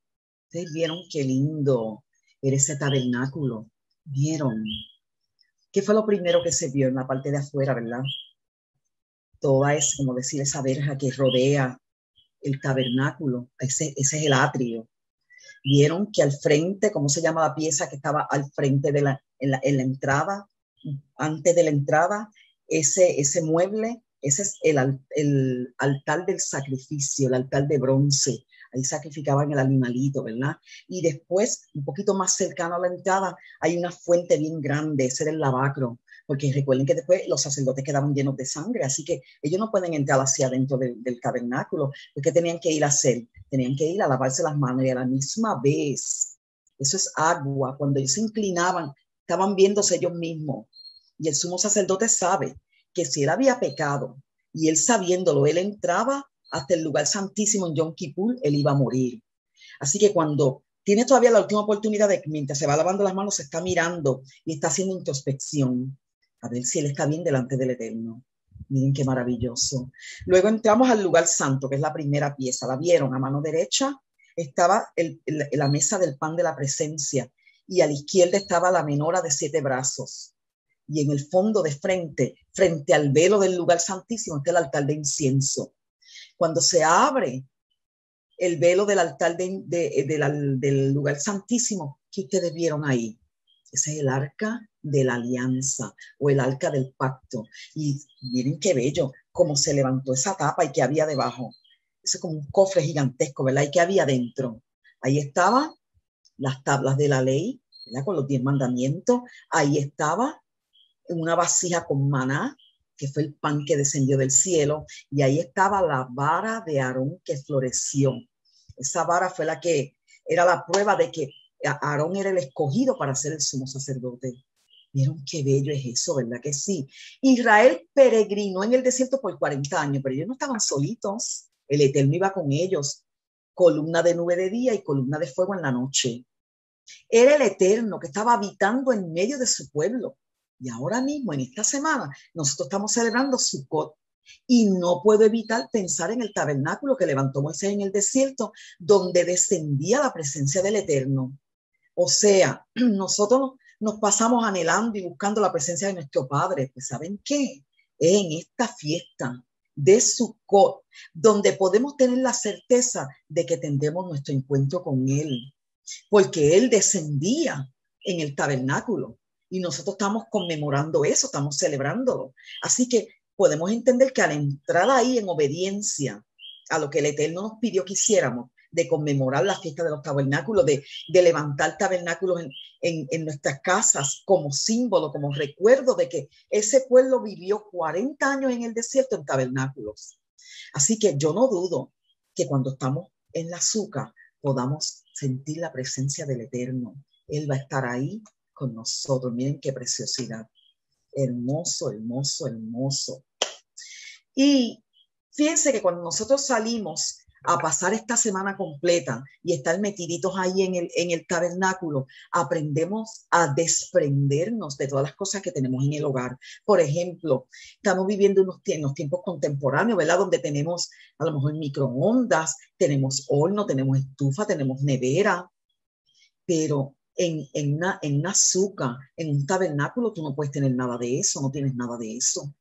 Ustedes vieron qué lindo era ese tabernáculo. ¿Vieron? ¿Qué fue lo primero que se vio en la parte de afuera, verdad? Toda es, como decir, esa verja que rodea el tabernáculo. Ese, ese es el atrio. Vieron que al frente, ¿cómo se llama la pieza que estaba al frente de la, en la, en la entrada? Antes de la entrada, ese, ese mueble ese es el, al- el altar del sacrificio, el altar de bronce. Ahí sacrificaban el animalito, ¿verdad? Y después, un poquito más cercano a la entrada, hay una fuente bien grande, ese era el lavacro, porque recuerden que después los sacerdotes quedaban llenos de sangre, así que ellos no pueden entrar hacia adentro del, del tabernáculo, porque tenían que ir a hacer, tenían que ir a lavarse las manos y a la misma vez, eso es agua, cuando ellos se inclinaban, estaban viéndose ellos mismos, y el sumo sacerdote sabe que si él había pecado, y él sabiéndolo, él entraba hasta el lugar santísimo en Yom Kippur, él iba a morir. Así que cuando tiene todavía la última oportunidad de que mientras se va lavando las manos, se está mirando y está haciendo introspección, a ver si él está bien delante del Eterno. Miren qué maravilloso. Luego entramos al lugar santo, que es la primera pieza. La vieron a mano derecha estaba el- la mesa del pan de la presencia y a la izquierda estaba la menora de siete brazos. Y en el fondo de frente, frente al velo del lugar santísimo, está el altar de incienso. Cuando se abre el velo del altar de- del lugar santísimo, ¿qué ustedes vieron ahí? Ese es el arca de la alianza o el arca del pacto. Y miren qué bello, cómo se levantó esa tapa y qué había debajo. Eso es como un cofre gigantesco, ¿verdad? ¿Y qué había dentro? Ahí estaban las tablas de la ley, ¿verdad? Con los diez mandamientos. Ahí estaba una vasija con maná, que fue el pan que descendió del cielo. Y ahí estaba la vara de Aarón que floreció. Esa vara fue la que era la prueba de que Aarón era el escogido para ser el sumo sacerdote. Vieron qué bello es eso, ¿verdad que sí? Israel peregrinó en el desierto por 40 años, pero ellos no estaban solitos. El Eterno iba con ellos, columna de nube de día y columna de fuego en la noche. Era el Eterno que estaba habitando en medio de su pueblo. Y ahora mismo, en esta semana, nosotros estamos celebrando Sukkot. Y no puedo evitar pensar en el tabernáculo que levantó Moisés en el desierto, donde descendía la presencia del Eterno. O sea, <clears throat> nosotros nos pasamos anhelando y buscando la presencia de nuestro Padre. Pues ¿saben qué? En esta fiesta de Sukkot, donde podemos tener la certeza de que tendremos nuestro encuentro con Él, porque Él descendía en el tabernáculo y nosotros estamos conmemorando eso, estamos celebrándolo. Así que podemos entender que al entrar ahí en obediencia a lo que el Eterno nos pidió que hiciéramos, de conmemorar la fiesta de los tabernáculos, de, levantar tabernáculos en, en, en nuestras casas como símbolo, como recuerdo de que ese pueblo vivió 40 años en el desierto en tabernáculos. Así que yo no dudo que cuando estamos en la azúcar podamos sentir la presencia del Eterno. Él va a estar ahí con nosotros. Miren qué preciosidad. Hermoso, hermoso, hermoso. Y fíjense que cuando nosotros salimos a pasar esta semana completa y estar metiditos ahí en el, en el tabernáculo, aprendemos a desprendernos de todas las cosas que tenemos en el hogar. Por ejemplo, estamos viviendo unos, unos tiempos contemporáneos, ¿verdad? Donde tenemos a lo mejor microondas, tenemos horno, tenemos estufa, tenemos nevera, pero en, en, una, en una azúcar, en un tabernáculo, tú no puedes tener nada de eso, no tienes nada de eso.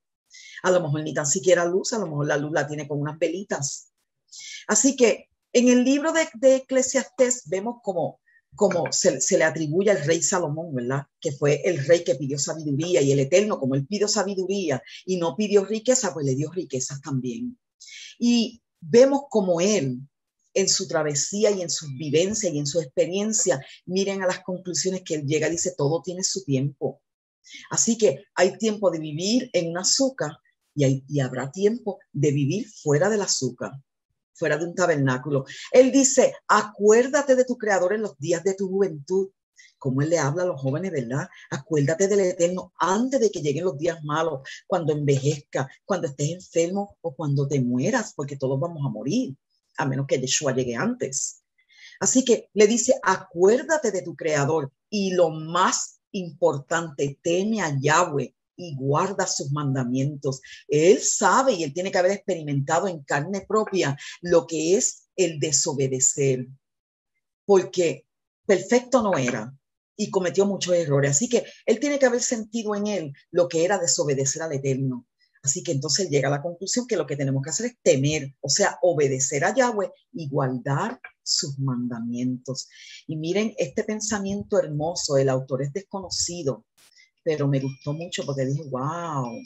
A lo mejor ni tan siquiera luz, a lo mejor la luz la tiene con unas velitas. Así que en el libro de, de Eclesiastés vemos como, como se, se, le atribuye al rey Salomón, ¿verdad? Que fue el rey que pidió sabiduría y el Eterno, como él pidió sabiduría y no pidió riqueza, pues le dio riquezas también. Y vemos como él, en su travesía y en sus vivencias y en su experiencia, miren a las conclusiones que él llega, dice, todo tiene su tiempo. Así que hay tiempo de vivir en un azúcar y, y habrá tiempo de vivir fuera del azúcar fuera de un tabernáculo. Él dice, acuérdate de tu creador en los días de tu juventud, como él le habla a los jóvenes, ¿verdad? Acuérdate del eterno antes de que lleguen los días malos, cuando envejezca, cuando estés enfermo o cuando te mueras, porque todos vamos a morir, a menos que Yeshua llegue antes. Así que le dice, acuérdate de tu creador y lo más importante, teme a Yahweh y guarda sus mandamientos. Él sabe y él tiene que haber experimentado en carne propia lo que es el desobedecer, porque perfecto no era y cometió muchos errores. Así que él tiene que haber sentido en él lo que era desobedecer al Eterno. Así que entonces llega a la conclusión que lo que tenemos que hacer es temer, o sea, obedecer a Yahweh y guardar sus mandamientos. Y miren este pensamiento hermoso, el autor es desconocido, pero me gustó mucho porque dije, wow,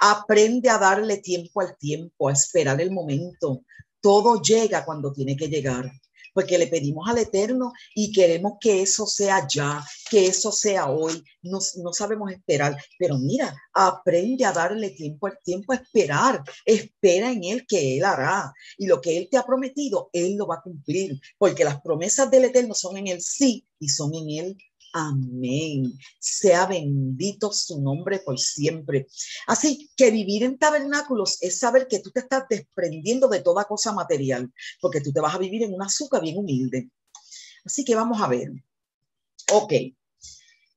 aprende a darle tiempo al tiempo, a esperar el momento, todo llega cuando tiene que llegar, porque le pedimos al Eterno y queremos que eso sea ya, que eso sea hoy. No, no sabemos esperar, pero mira, aprende a darle tiempo al tiempo a esperar. Espera en Él que Él hará. Y lo que Él te ha prometido, Él lo va a cumplir, porque las promesas del Eterno son en el sí y son en el Amén. Sea bendito su nombre por siempre. Así que vivir en tabernáculos es saber que tú te estás desprendiendo de toda cosa material, porque tú te vas a vivir en una azúcar bien humilde. Así que vamos a ver. Ok.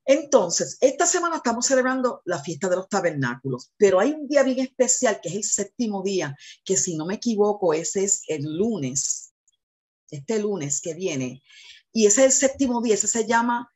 Entonces, esta semana estamos celebrando la fiesta de los tabernáculos, pero hay un día bien especial que es el séptimo día, que si no me equivoco, ese es el lunes, este lunes que viene. Y ese es el séptimo día, ese se llama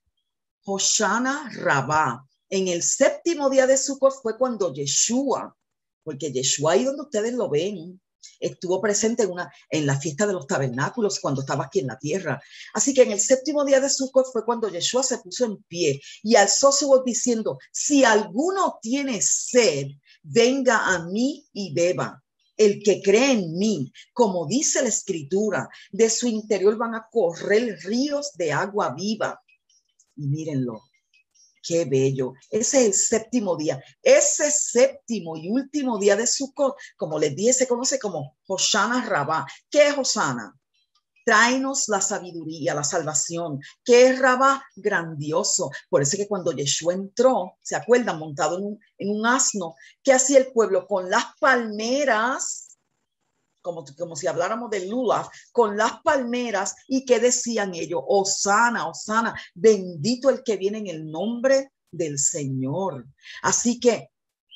Hoshana Rabá. En el séptimo día de Sukkot fue cuando Yeshua, porque Yeshua ahí donde ustedes lo ven, estuvo presente en, una, en la fiesta de los tabernáculos cuando estaba aquí en la tierra. Así que en el séptimo día de Sukkot fue cuando Yeshua se puso en pie y alzó su voz diciendo, si alguno tiene sed, venga a mí y beba. El que cree en mí, como dice la escritura, de su interior van a correr ríos de agua viva. Y mírenlo, qué bello. Ese es el séptimo día. Ese séptimo y último día de Sukkot, como les dije, se conoce como Hoshana Rabá. ¿Qué es Hoshana? Tráenos la sabiduría, la salvación. ¿Qué es Rabá? Grandioso. Por eso que cuando Yeshua entró, ¿se acuerdan? Montado en un, en un asno, ¿qué hacía el pueblo? Con las palmeras como, como, si habláramos de Lula, con las palmeras y que decían ellos, Osana, Osana, bendito el que viene en el nombre del Señor. Así que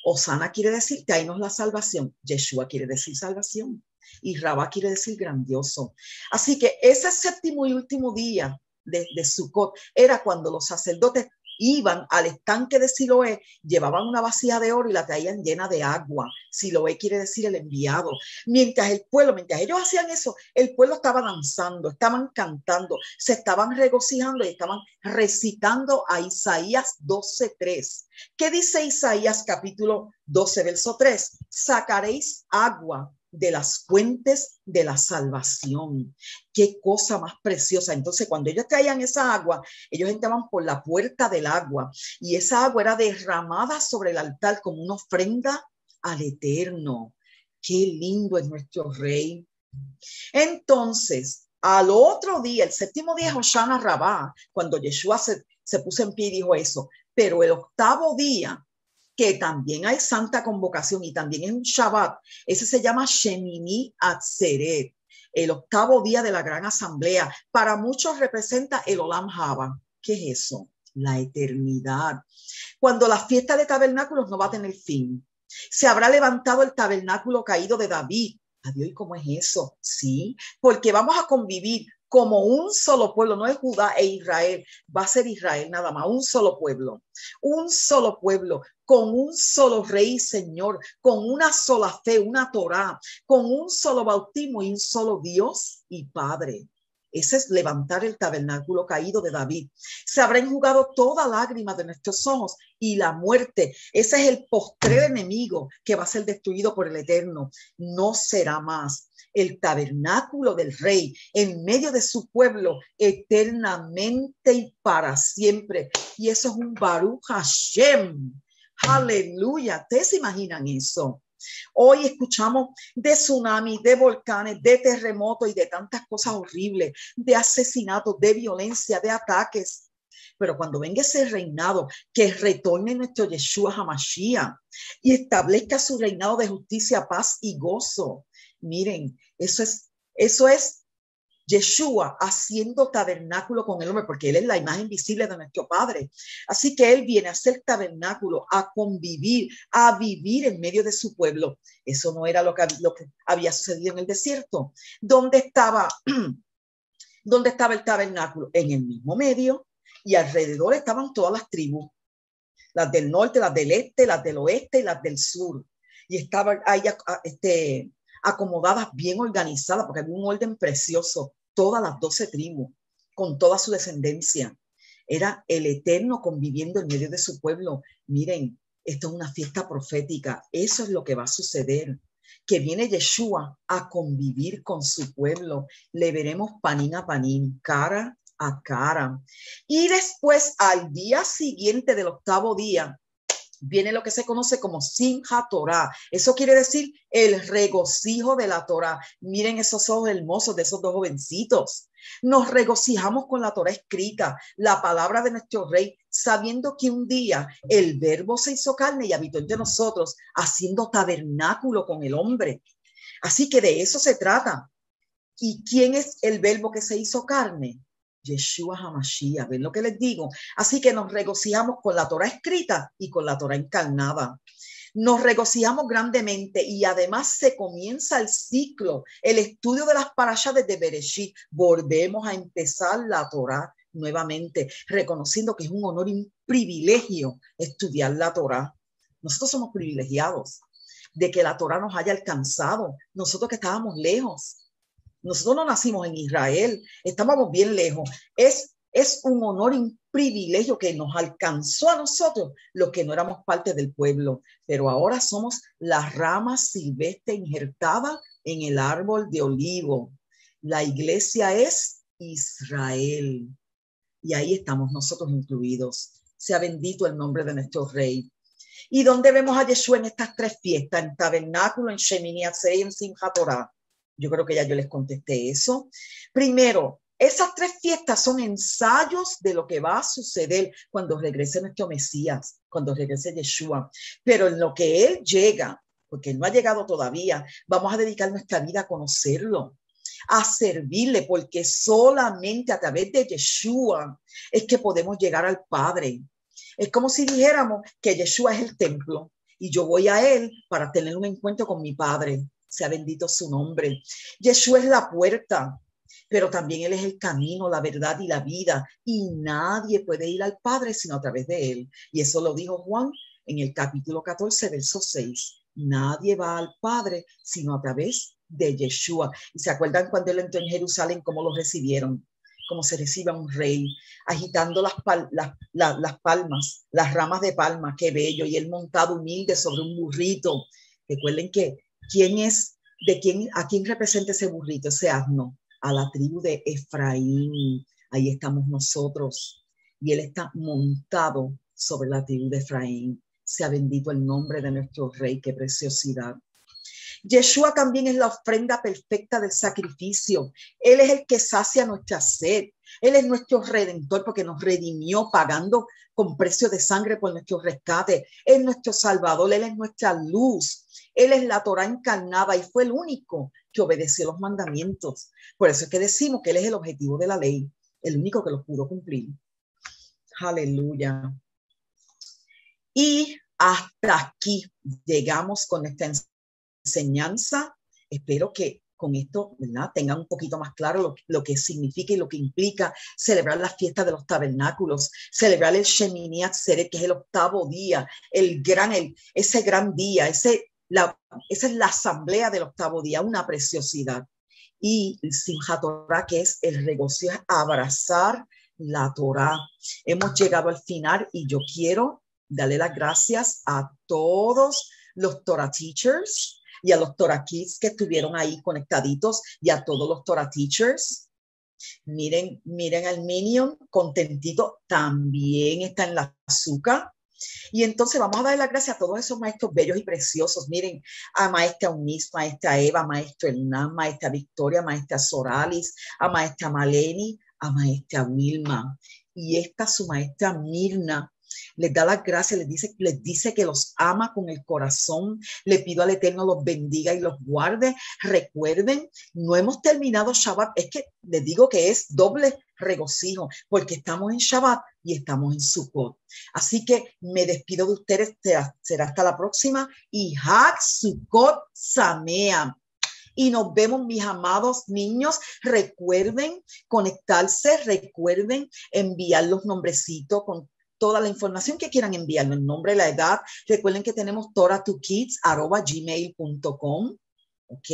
Osana quiere decir, nos la salvación, Yeshua quiere decir salvación y Rabá quiere decir grandioso. Así que ese séptimo y último día de, de Sukkot era cuando los sacerdotes iban al estanque de Siloé, llevaban una vasija de oro y la traían llena de agua. Siloé quiere decir el enviado. Mientras el pueblo, mientras ellos hacían eso, el pueblo estaba danzando, estaban cantando, se estaban regocijando y estaban recitando a Isaías 12:3. ¿Qué dice Isaías capítulo 12, verso 3? Sacaréis agua de las fuentes de la salvación. Qué cosa más preciosa. Entonces, cuando ellos traían esa agua, ellos entraban por la puerta del agua y esa agua era derramada sobre el altar como una ofrenda al Eterno. Qué lindo es nuestro rey. Entonces, al otro día, el séptimo día, Hoshana Rabá, cuando Yeshua se, se puso en pie y dijo eso, pero el octavo día que también hay santa convocación y también es un Shabbat. Ese se llama Shemini Atzeret, el octavo día de la gran asamblea. Para muchos representa el Olam Haba. ¿Qué es eso? La eternidad. Cuando la fiesta de tabernáculos no va a tener fin. Se habrá levantado el tabernáculo caído de David. Adiós, ¿y cómo es eso? Sí, porque vamos a convivir como un solo pueblo, no es Judá e Israel, va a ser Israel nada más, un solo pueblo, un solo pueblo, con un solo rey, Señor, con una sola fe, una Torá, con un solo bautismo y un solo Dios y Padre. Ese es levantar el tabernáculo caído de David. Se habrá enjugado toda lágrima de nuestros ojos y la muerte. Ese es el postrer enemigo que va a ser destruido por el Eterno. No será más el tabernáculo del rey en medio de su pueblo eternamente y para siempre. Y eso es un Baruch Hashem. Aleluya. ¿Ustedes se imaginan eso? Hoy escuchamos de tsunamis, de volcanes, de terremotos y de tantas cosas horribles, de asesinatos, de violencia, de ataques. Pero cuando venga ese reinado, que retorne nuestro Yeshua Hamashiach y establezca su reinado de justicia, paz y gozo. Miren, eso es, eso es Yeshua haciendo tabernáculo con el hombre, porque Él es la imagen visible de nuestro Padre. Así que Él viene a hacer tabernáculo, a convivir, a vivir en medio de su pueblo. Eso no era lo que, había sucedido en el desierto. ¿Dónde estaba, <clears throat> ¿Dónde estaba el tabernáculo? En el mismo medio y alrededor estaban todas las tribus, las del norte, las del este, las del oeste y las del sur. Y estaban ahí este, acomodadas, bien organizadas, porque había un orden precioso, todas las doce tribus, con toda su descendencia. Era el Eterno conviviendo en medio de su pueblo. Miren, esto es una fiesta profética, eso es lo que va a suceder. que viene Yeshua a convivir con su pueblo. Le veremos panín a panín, cara a cara. Y después, al día siguiente del octavo día, viene lo que se conoce como Simha Torah. Eso quiere decir el regocijo de la Torah. Miren esos ojos hermosos de esos dos jovencitos. Nos regocijamos con la Torah escrita, la palabra de nuestro rey, sabiendo que un día el verbo se hizo carne y habitó entre nosotros, haciendo tabernáculo con el hombre. Así que de eso se trata. ¿Y quién es el verbo que se hizo carne? Yeshua Hamashiach, ¿ven lo que les digo? Así que nos regocijamos con la Torah escrita y con la Torah encarnada. Nos regocijamos grandemente y además se comienza el ciclo, el estudio de las parashas desde Bereshit. Volvemos a empezar la Torah nuevamente, reconociendo que es un honor y un privilegio estudiar la Torah. Nosotros somos privilegiados de que la Torah nos haya alcanzado, nosotros que estábamos lejos, nosotros no nacimos en Israel, estábamos bien lejos. Es, es un honor y un privilegio que nos alcanzó a nosotros, los que no éramos parte del pueblo, pero ahora somos la rama silvestre injertada en el árbol de olivo. La iglesia es Israel. Y ahí estamos nosotros incluidos. Sea bendito el nombre de nuestro rey. ¿Y dónde vemos a Yeshua en estas tres fiestas? En tabernáculo, en Shemini Atzei, en. Yo creo que ya yo les contesté eso. Primero, esas tres fiestas son ensayos de lo que va a suceder cuando regrese nuestro Mesías, cuando regrese Yeshua. Pero en lo que Él llega, porque Él no ha llegado todavía, vamos a dedicar nuestra vida a conocerlo, a servirle, porque solamente a través de Yeshua es que podemos llegar al Padre. Es como si dijéramos que Yeshua es el templo y yo voy a Él para tener un encuentro con mi Padre sea bendito su nombre. Yeshua es la puerta, pero también Él es el camino, la verdad y la vida. Y nadie puede ir al Padre sino a través de Él. Y eso lo dijo Juan en el capítulo 14, verso 6. Nadie va al Padre sino a través de Yeshua. ¿Y se acuerdan cuando Él entró en Jerusalén, cómo lo recibieron? Como se recibe a un rey, agitando las, palmas, las ramas de palma, qué bello, y él montado humilde sobre un burrito. Recuerden que quién es, de quién, a quién representa ese burrito, ese asno, a la tribu de Efraín. Ahí estamos nosotros. Y él está montado sobre la tribu de Efraín. Sea bendito el nombre de nuestro rey, qué preciosidad. Yeshua también es la ofrenda perfecta del sacrificio. Él es el que sacia nuestra sed. Él es nuestro redentor porque nos redimió pagando con precio de sangre por nuestro rescate. Es nuestro salvador. Él es nuestra luz. Él es la Torah encarnada y fue el único que obedeció los mandamientos. Por eso es que decimos que Él es el objetivo de la ley, el único que los pudo cumplir. Aleluya. Y hasta aquí llegamos con esta enseñanza. Espero que con esto ¿verdad? tengan un poquito más claro lo, que significa y lo que implica celebrar la fiesta de los tabernáculos, celebrar el Shemini Atzeret, que es el octavo día, el gran, ese gran día, ese esa es la asamblea del octavo día, una preciosidad. Y el Simchat Torah, que es el regocijo, abrazar la Torah. Hemos llegado al final y yo quiero darle las gracias a todos los Torah teachers y a los Torah kids que estuvieron ahí conectaditos y a todos los Torah teachers. Miren, miren al Minion, contentito, también está en la azúcar. Y entonces vamos a dar las gracias a todos esos maestros bellos y preciosos. Miren, a maestra Unis, maestra Eva, maestro Hernán, maestra Victoria, maestra Soralis, a maestra Maleni, a maestra Wilma. Y esta su maestra Mirna, les da las gracias, les dice, les dice que los ama con el corazón. Le pido al Eterno los bendiga y los guarde. Recuerden, no hemos terminado Shabbat. Es que les digo que es doble regocijo porque estamos en Shabbat y estamos en Sukkot. Así que me despido de ustedes. Será hasta la próxima y Hak Sukkot Samea. Y nos vemos, mis amados niños. Recuerden conectarse, recuerden enviar los nombrecitos con toda la información que quieran enviarnos, el nombre, la edad. Recuerden que tenemos torah2kids.gmail.com, ¿ok?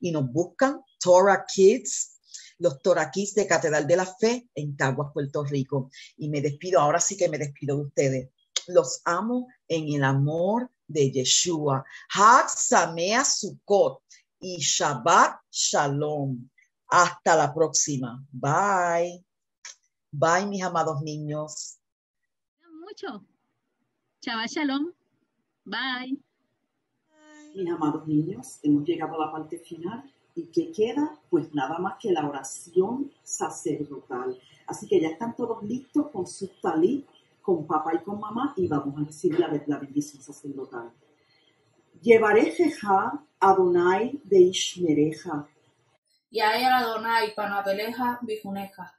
Y nos buscan Torah Kids, los Torah Kids de Catedral de la Fe en Caguas, Puerto Rico. Y me despido, ahora sí que me despido de ustedes. Los amo en el amor de Yeshua. Hag Samea Sukkot y Shabbat Shalom. Hasta la próxima. Bye. Bye, mis amados niños mucho. Shalom. Bye. Mis amados niños, hemos llegado a la parte final. ¿Y qué queda? Pues nada más que la oración sacerdotal. Así que ya están todos listos con sus talí, con papá y con mamá, y vamos a recibir la, bendición sacerdotal. Llevaré jeja Adonai de Ishmereja. Yael Adonai panabeleja bijuneja.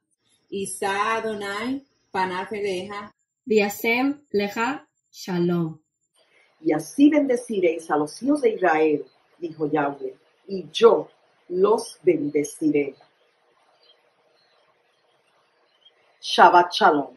Isa Adonai panafeleja Shalom. Y así bendeciréis a los hijos de Israel, dijo Yahweh, y yo los bendeciré. Shabbat shalom.